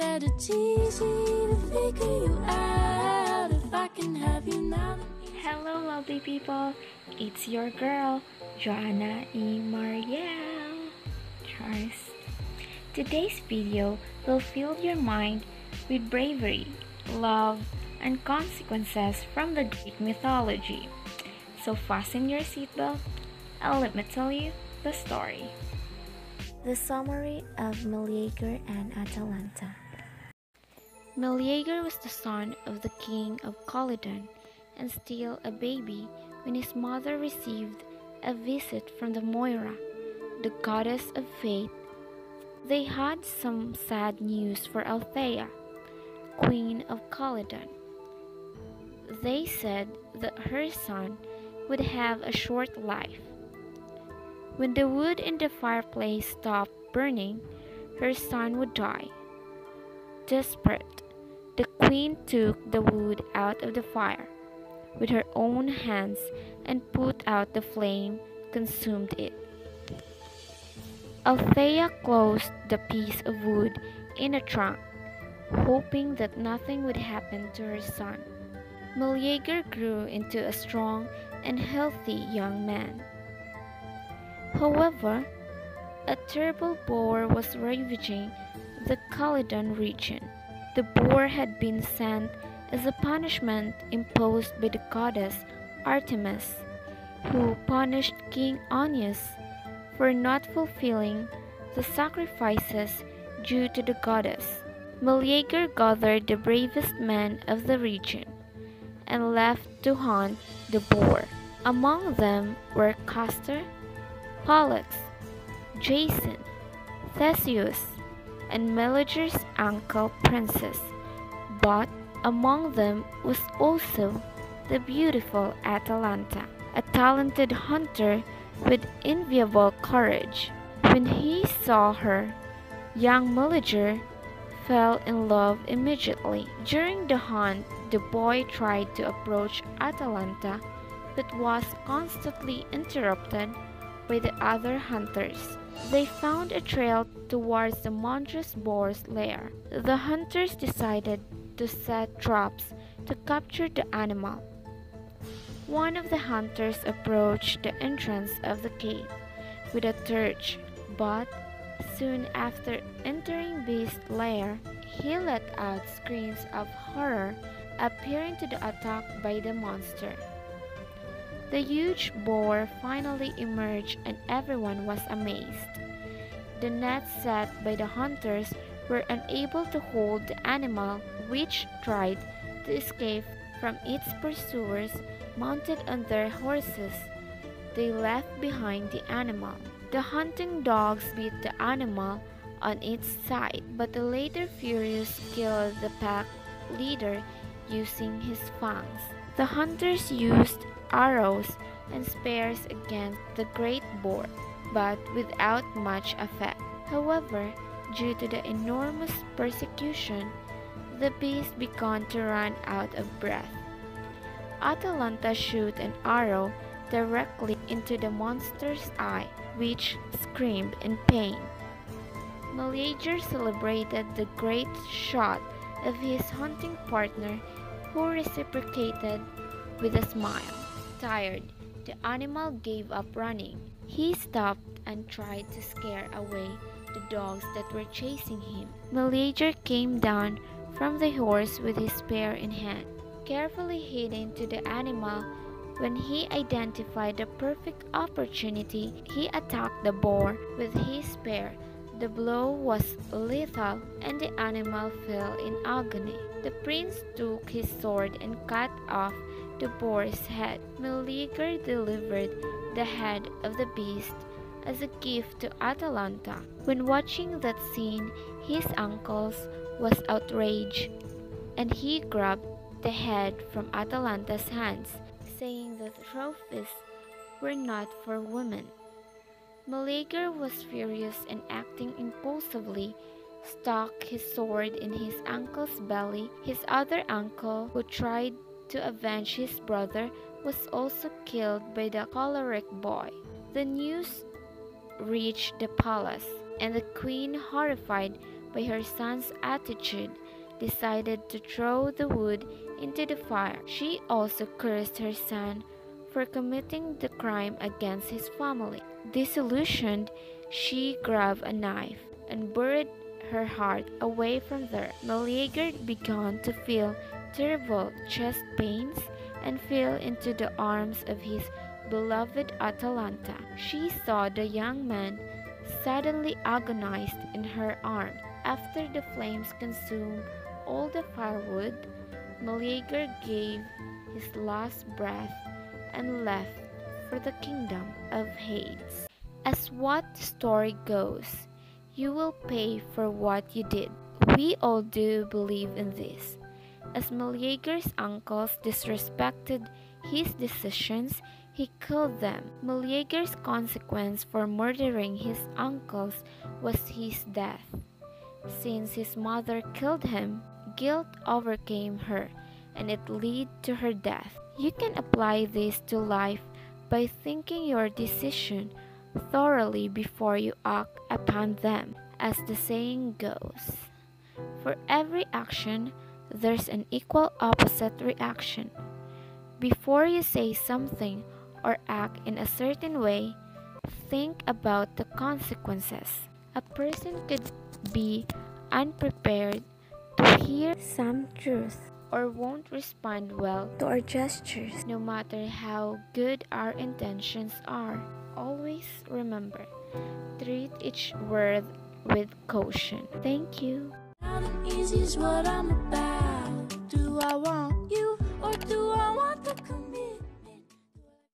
that it's easy to figure you out if I can have you now. Hello, lovely people. It's your girl, Joanna E. Marielle. Charles. Today's video will fill your mind with bravery, love, and consequences from the Greek mythology. So fasten your seatbelt and let me tell you the story. The summary of Meleager and Atalanta. Meleager was the son of the king of Calydon and still a baby when his mother received a visit from the Moira, the goddess of fate. They had some sad news for Althea, queen of Calydon. They said that her son would have a short life when the wood in the fireplace stopped burning, her son would die. Desperate, queen took the wood out of the fire with her own hands and put out the flame, consumed it. Althea closed the piece of wood in a trunk, hoping that nothing would happen to her son. Meleager grew into a strong and healthy young man. However, a terrible boar was ravaging the Calydon region. The boar had been sent as a punishment imposed by the goddess Artemis, who punished King Oeneus for not fulfilling the sacrifices due to the goddess. Meleager gathered the bravest men of the region and left to hunt the boar. Among them were Castor, Pollux, Jason, Theseus, and Meleager's uncle Princess, but among them was also the beautiful Atalanta, a talented hunter with enviable courage. When he saw her, young Meleager fell in love immediately. During the hunt, the boy tried to approach Atalanta but was constantly interrupted by the other hunters. They found a trail towards the monstrous boar's lair. The hunters decided to set traps to capture the animal. One of the hunters approached the entrance of the cave with a torch, but soon after entering Beast's lair, he let out screams of horror appearing to the attack by the monster. The huge boar finally emerged and everyone was amazed. The nets set by the hunters were unable to hold the animal, which tried to escape from its pursuers mounted on their horses. They left behind the animal. The hunting dogs beat the animal on its side, but the later furious killed the pack leader using his fangs. The hunters used arrows and spears against the great boar, but without much effect. However, due to the enormous persecution, the beast began to run out of breath. Atalanta shot an arrow directly into the monster's eye, which screamed in pain. Meleager celebrated the great shot of his hunting partner, who reciprocated with a smile. Tired, the animal gave up running. He stopped and tried to scare away the dogs that were chasing him. Meleager came down from the horse with his spear in hand. Carefully hidden to the animal, when he identified the perfect opportunity, he attacked the boar with his spear. The blow was lethal and the animal fell in agony. The prince took his sword and cut off the boar's head. Meleager delivered the head of the beast as a gift to Atalanta. When watching that scene, his uncle was outraged and he grabbed the head from Atalanta's hands, saying that trophies were not for women. Meleager was furious and acting impulsively stuck his sword in his uncle's belly. His other uncle, who tried to avenge his brother, was also killed by the choleric boy. The news reached the palace, and the queen, horrified, by her son's attitude, decided to throw the wood into the fire. She also cursed her son for committing the crime against his family. Disillusioned, she grabbed a knife and buried her heart away from there. Meleager began to feel terrible chest pains and fell into the arms of his beloved Atalanta. She saw the young man suddenly agonized in her arms. After the flames consumed all the firewood, Meleager gave his last breath and left for the kingdom of Hades. As what the story goes, you will pay for what you did. We all do believe in this. As Meleager's uncles disrespected his decisions, he killed them. Meleager's consequence for murdering his uncles was his death. Since his mother killed him, guilt overcame her and it led to her death. You can apply this to life by thinking your decision thoroughly before you act upon them, as the saying goes. For every action, there's an equal opposite reaction. Before you say something or act in a certain way, think about the consequences. A person could be unprepared to hear Some truth or won't respond well to our gestures. no matter how good our intentions are. Always remember, treat each word with caution. Thank you. Is what I'm about. Do I want